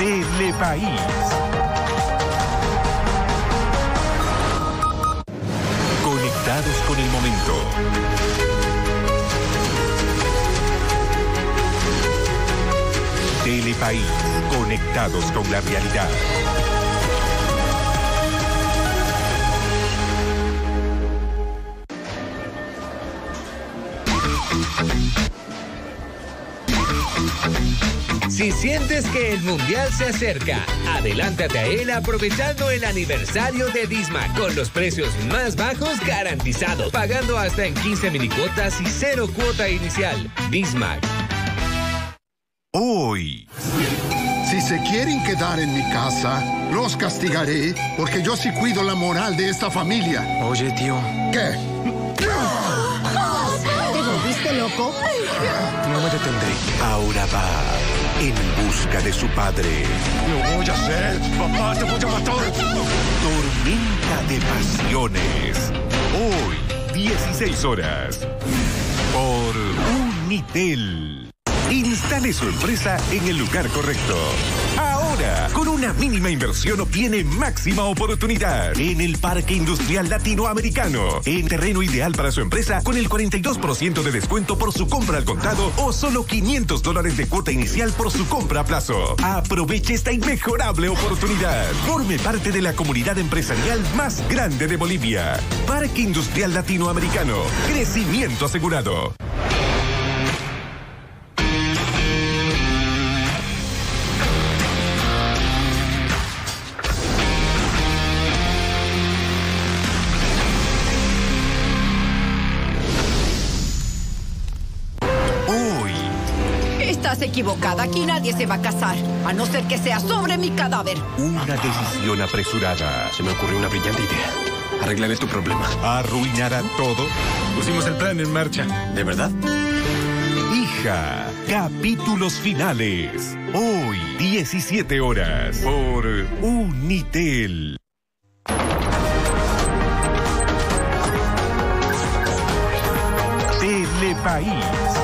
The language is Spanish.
Telepaís. Conectados con el momento. Telepaís. Conectados con la realidad. Si sientes que el mundial se acerca, adelántate a él aprovechando el aniversario de Dismac con los precios más bajos garantizados, pagando hasta en 15 minicuotas y cero cuota inicial. Dismac. Hoy. Si se quieren quedar en mi casa, los castigaré porque yo sí cuido la moral de esta familia. Oye, tío. ¿Qué? ¿Te volviste loco? No me detendré. Ahora va en busca de su padre. Lo voy a hacer. Papá, te voy a matar. Tormenta de pasiones. Hoy, 16 horas. Por Unitel. Instale su empresa en el lugar correcto. Mínima inversión obtiene máxima oportunidad en el Parque Industrial Latinoamericano. En terreno ideal para su empresa con el 42% de descuento por su compra al contado o solo 500 dólares de cuota inicial por su compra a plazo. Aproveche esta inmejorable oportunidad. Forme parte de la comunidad empresarial más grande de Bolivia. Parque Industrial Latinoamericano. Crecimiento asegurado. Estás equivocada. Aquí nadie se va a casar. A no ser que sea sobre mi cadáver. Una decisión apresurada. Se me ocurrió una brillante idea. Arreglaré tu problema. ¿Arruinará todo? Pusimos el plan en marcha. ¿De verdad? Hija, capítulos finales. Hoy, 17 horas, por Unitel. Telepaís.